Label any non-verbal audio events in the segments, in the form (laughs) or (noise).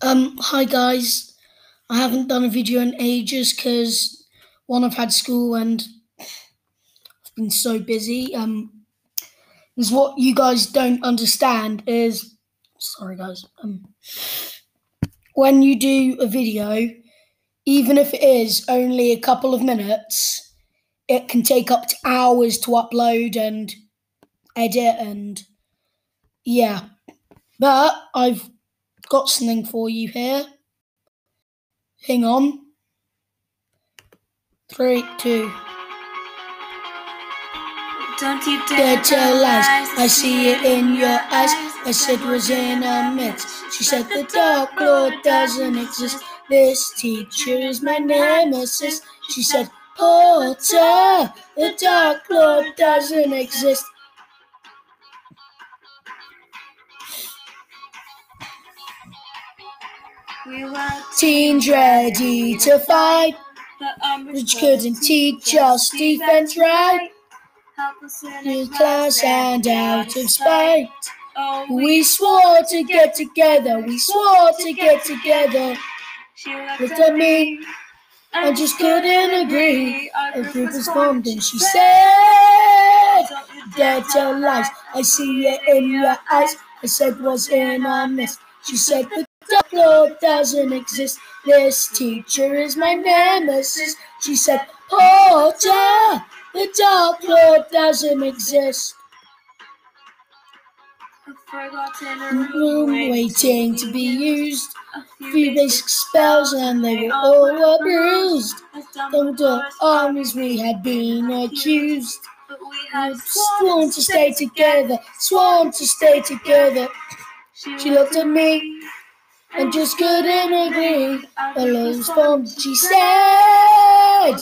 Um, hi guys. I haven't done a video in ages because one, I've had school and I've been so busy. Um, is what you guys don't understand is, sorry guys. Um, when you do a video, even if it is only a couple of minutes, it can take up to hours to upload and edit and yeah. But I've got something for you here. Hang on. Three, two. Don't you Dare tell lies. I see it in your eyes. I said was in a mix. She said the dark lord doesn't exist. This teacher is my nemesis. She said, Potter, the dark lord doesn't exist. We were Teens ready to fight, armors which couldn't teach us defense right. Helpless in In class and out of spite. Oh, We swore to get together, we swore to get together. She looked at me, I just couldn't agree. A group was formed and she said, Dare tell lies, I see it in your eyes. I said, was in a mess. She said, (laughs) the dark lord doesn't exist. This teacher is my nemesis. She said, Potter, the dark lord doesn't exist. Forgotten a Room waiting to be used. A Few basic spells and they were all were bruised. Dumbledore armies we had been accused. But we had Sworn to stay together, sworn to stay together. She looked at me and just couldn't agree. A love's formed, she said.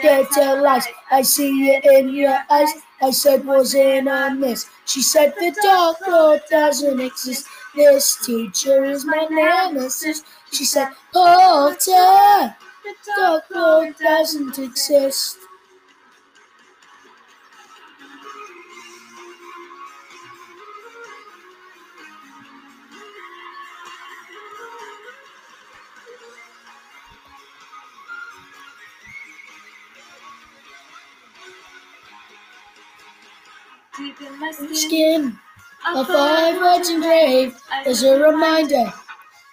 Dare tell lies, I see it in your eyes. I said, was in a miss. She said, the Dark Lord doesn't exist. This teacher is my nemesis. She said, Potter, the Dark Lord doesn't exist. Deep in my skin, Skin of five words engraved as a reminder.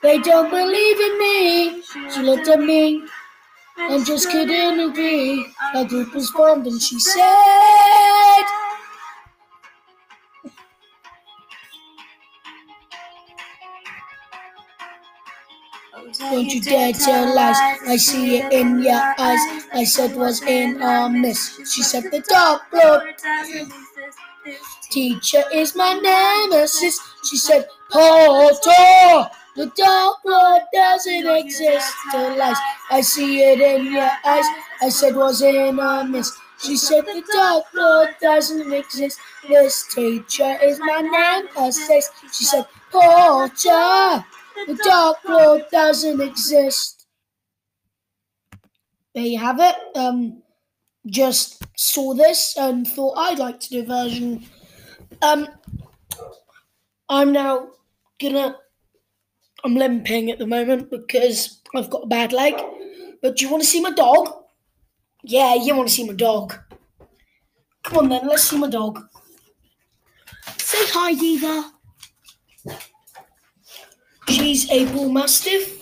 They don't believe in me. She looked at me and just couldn't agree. A group was formed and she said, Don't you dare tell lies. I see it in your eyes. I said was in a miss. She said the dark lord teacher is my nemesis. She said, Potter, the dark lord doesn't exist. Tell lies. I see it in your eyes. I said was in a miss. She said the dark lord doesn't exist. This teacher is my nemesis. She said, Potter, the dark lord doesn't exist. There you have it. Um, just saw this and thought I'd like to do a version. Um, I'm now gonna. I'm limping at the moment because I've got a bad leg. But do you want to see my dog? Yeah, you want to see my dog. Come on then, let's see my dog. Say hi, Diva. She's a bull mastiff.